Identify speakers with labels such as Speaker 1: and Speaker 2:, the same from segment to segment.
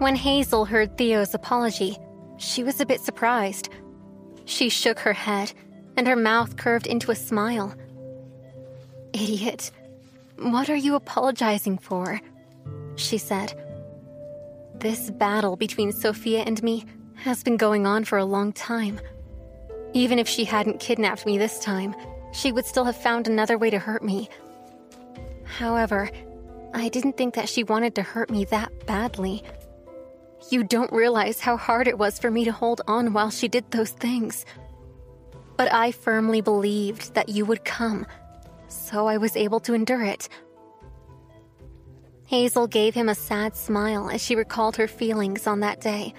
Speaker 1: When Hazel heard Theo's apology, she was a bit surprised. She shook her head, and her mouth curved into a smile. Idiot. What are you apologizing for? She said. This battle between Sophia and me has been going on for a long time. Even if she hadn't kidnapped me this time, she would still have found another way to hurt me. However, I didn't think that she wanted to hurt me that badly. You don't realize how hard it was for me to hold on while she did those things. But I firmly believed that you would come, so I was able to endure it. Hazel gave him a sad smile as she recalled her feelings on that day.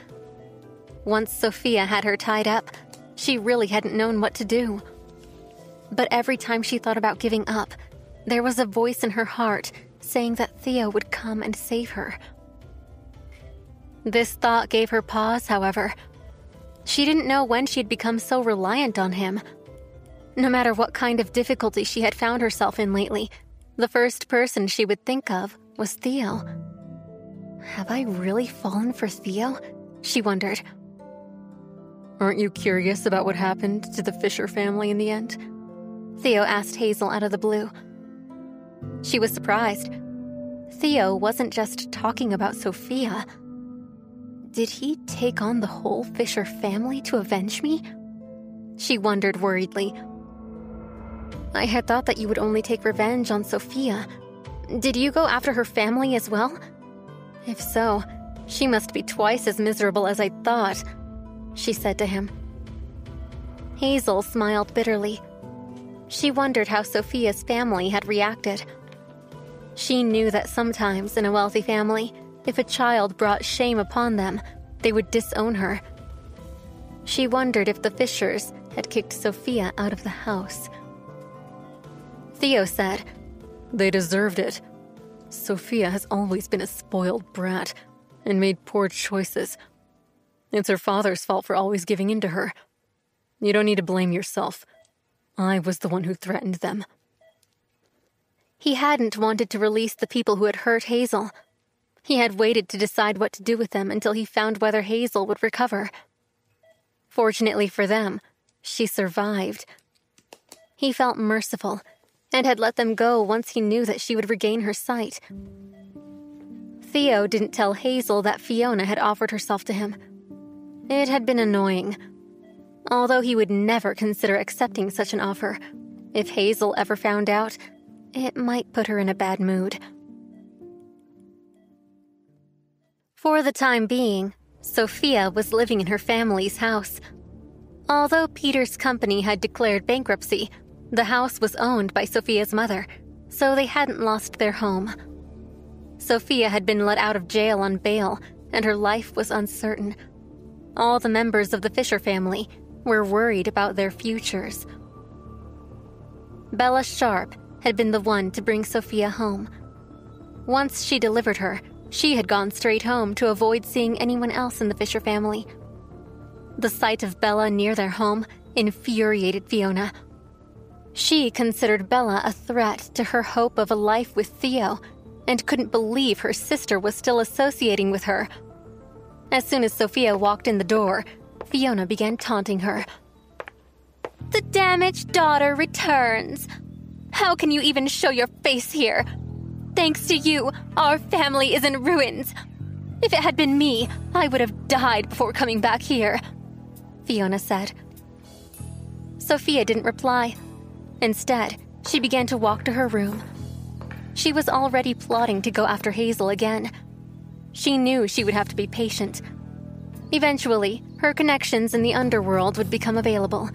Speaker 1: Once Sophia had her tied up, she really hadn't known what to do. But every time she thought about giving up, there was a voice in her heart saying that Theo would come and save her. This thought gave her pause, however. She didn't know when she'd become so reliant on him. No matter what kind of difficulty she had found herself in lately, the first person she would think of was Theo. Have I really fallen for Theo? She wondered.
Speaker 2: Aren't you curious about what happened to the Fisher family in the end?
Speaker 1: Theo asked Hazel out of the blue. She was surprised. Theo wasn't just talking about Sophia. Did he take on the whole Fisher family to avenge me? She wondered worriedly. I had thought that you would only take revenge on Sophia. Did you go after her family as well? If so, she must be twice as miserable as I thought, she said to him. Hazel smiled bitterly. She wondered how Sophia's family had reacted. She knew that sometimes in a wealthy family, if a child brought shame upon them, they would disown her. She wondered if the Fishers had kicked Sophia out of the house. Theo said,
Speaker 2: They deserved it. Sophia has always been a spoiled brat and made poor choices. It's her father's fault for always giving in to her. You don't need to blame yourself. I was the one who threatened them.
Speaker 1: He hadn't wanted to release the people who had hurt Hazel. He had waited to decide what to do with them until he found whether Hazel would recover. Fortunately for them, she survived. He felt merciful and had let them go once he knew that she would regain her sight. Theo didn't tell Hazel that Fiona had offered herself to him. It had been annoying. Although he would never consider accepting such an offer, if Hazel ever found out, it might put her in a bad mood. For the time being, Sophia was living in her family's house. Although Peter's company had declared bankruptcy, the house was owned by Sophia's mother, so they hadn't lost their home. Sophia had been let out of jail on bail, and her life was uncertain. All the members of the Fisher family were worried about their futures. Bella Sharp had been the one to bring Sophia home. Once she delivered her, she had gone straight home to avoid seeing anyone else in the Fisher family. The sight of Bella near their home infuriated Fiona. She considered Bella a threat to her hope of a life with Theo and couldn't believe her sister was still associating with her. As soon as Sophia walked in the door, Fiona began taunting her. The damaged daughter returns. How can you even show your face here? Thanks to you, our family is in ruins. If it had been me, I would have died before coming back here, Fiona said. Sophia didn't reply. Instead, she began to walk to her room. She was already plotting to go after Hazel again. She knew she would have to be patient. Eventually, her connections in the underworld would become available.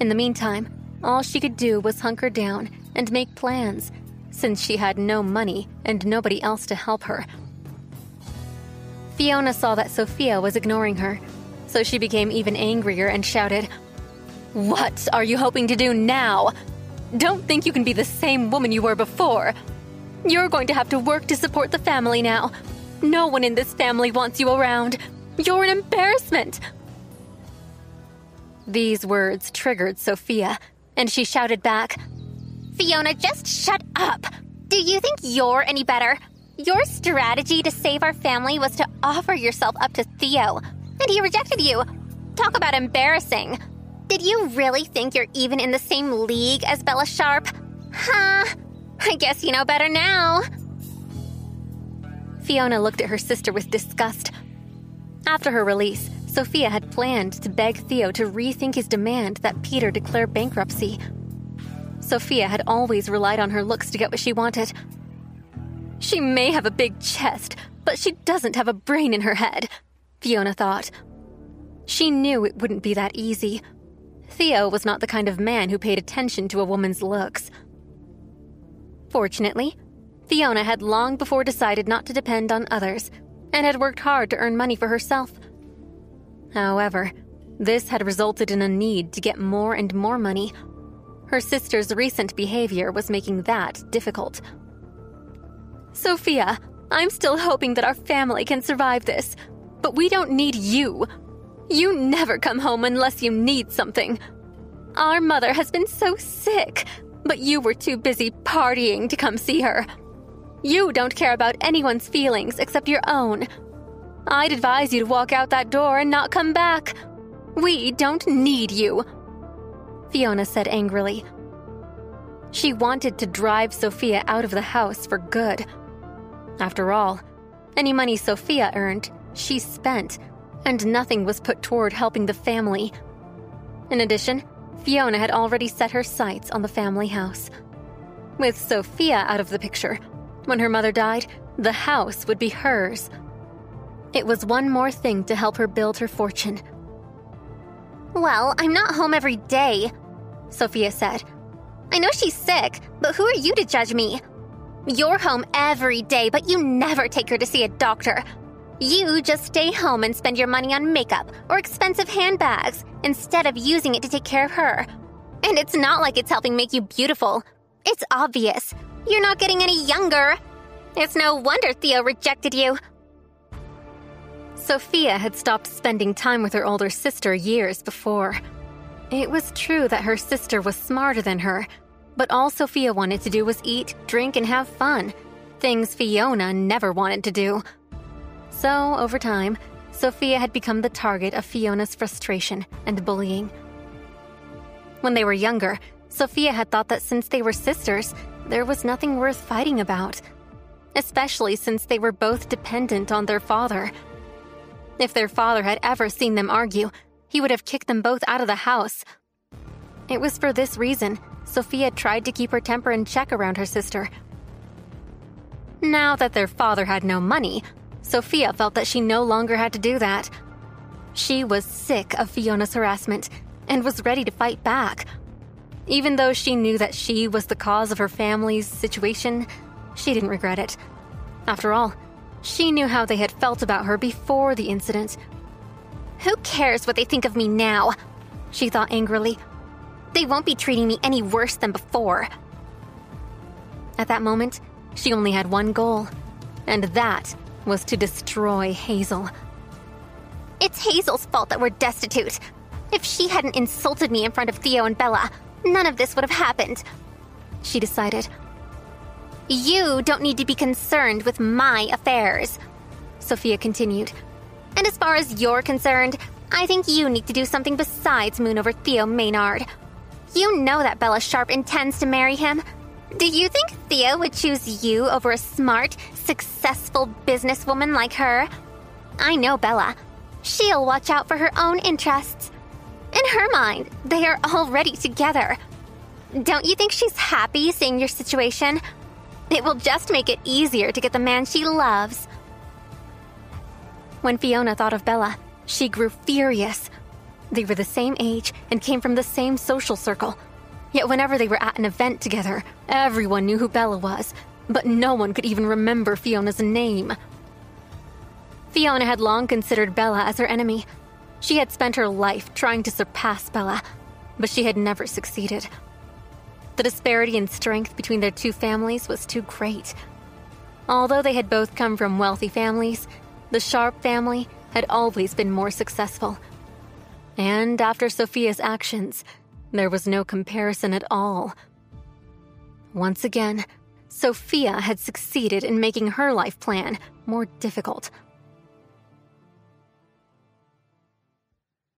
Speaker 1: In the meantime, all she could do was hunker down and make plans since she had no money and nobody else to help her. Fiona saw that Sophia was ignoring her, so she became even angrier and shouted, What are you hoping to do now? Don't think you can be the same woman you were before. You're going to have to work to support the family now. No one in this family wants you around. You're an embarrassment. These words triggered Sophia, and she shouted back,
Speaker 3: Fiona, just shut up. Do you think you're any better?
Speaker 1: Your strategy to save our family was to offer yourself up to Theo, and he rejected you. Talk about embarrassing. Did you really think you're even in the same league as Bella Sharp? Huh. I guess you know better now.
Speaker 2: Fiona looked at her sister with disgust. After her release, Sophia had planned to beg Theo to rethink his demand that Peter declare bankruptcy. Sophia had always relied on her looks to get what she wanted. She may have a big chest, but she doesn't have a brain in her head, Fiona thought. She knew it wouldn't be that easy. Theo was not the kind of man who paid attention to a woman's looks. Fortunately, Fiona had long before decided not to depend on others and had worked hard to earn money for herself. However, this had resulted in a need to get more and more money. Her sister's recent behavior was making that difficult. Sophia, I'm still hoping that our family can survive this, but we don't need you. You never come home unless you need something. Our mother has been so sick, but you were too busy partying to come see her. You don't care about anyone's feelings except your own. I'd advise you to walk out that door and not come back. We don't need you. Fiona said angrily. She wanted to drive Sophia out of the house for good. After all, any money Sophia earned, she spent, and nothing was put toward helping the family. In addition, Fiona had already set her sights on the family house. With Sophia out of the picture, when her mother died, the house would be hers. It was one more thing to help her build her fortune.
Speaker 1: Well, I'm not home every day, Sophia said. I know she's sick, but who are you to judge me? You're home every day, but you never take her to see a doctor. You just stay home and spend your money on makeup or expensive handbags instead of using it to take care of her. And it's not like it's helping make you beautiful. It's obvious. You're not getting any younger. It's no wonder Theo rejected you.
Speaker 2: Sophia had stopped spending time with her older sister years before. It was true that her sister was smarter than her, but all Sophia wanted to do was eat, drink, and have fun. Things Fiona never wanted to do. So, over time, Sophia had become the target of Fiona's frustration and bullying. When they were younger, Sophia had thought that since they were sisters, there was nothing worth fighting about, especially since they were both dependent on their father. If their father had ever seen them argue, he would have kicked them both out of the house. It was for this reason Sophia tried to keep her temper in check around her sister. Now that their father had no money, Sophia felt that she no longer had to do that. She was sick of Fiona's harassment and was ready to fight back. Even though she knew that she was the cause of her family's situation, she didn't regret it. After all, she knew how they had felt about her before the incident.
Speaker 1: Who cares what they think of me now? She thought angrily. They won't be treating me any worse than before.
Speaker 2: At that moment, she only had one goal, and that was to destroy Hazel.
Speaker 1: It's Hazel's fault that we're destitute. If she hadn't insulted me in front of Theo and Bella, none of this would have happened. She decided. You don't need to be concerned with my affairs, Sophia continued. And as far as you're concerned, I think you need to do something besides moon over Theo Maynard. You know that Bella Sharp intends to marry him. Do you think Theo would choose you over a smart, successful businesswoman like her? I know Bella. She'll watch out for her own interests. In her mind, they are already together. Don't you think she's happy seeing your situation? It will just make it easier to get the man she loves.
Speaker 2: When Fiona thought of Bella, she grew furious. They were the same age and came from the same social circle. Yet whenever they were at an event together, everyone knew who Bella was, but no one could even remember Fiona's name. Fiona had long considered Bella as her enemy. She had spent her life trying to surpass Bella, but she had never succeeded. The disparity in strength between their two families was too great. Although they had both come from wealthy families, the Sharp family had always been more successful. And after Sophia's actions, there was no comparison at all. Once again,
Speaker 1: Sophia had succeeded in making her life plan more difficult.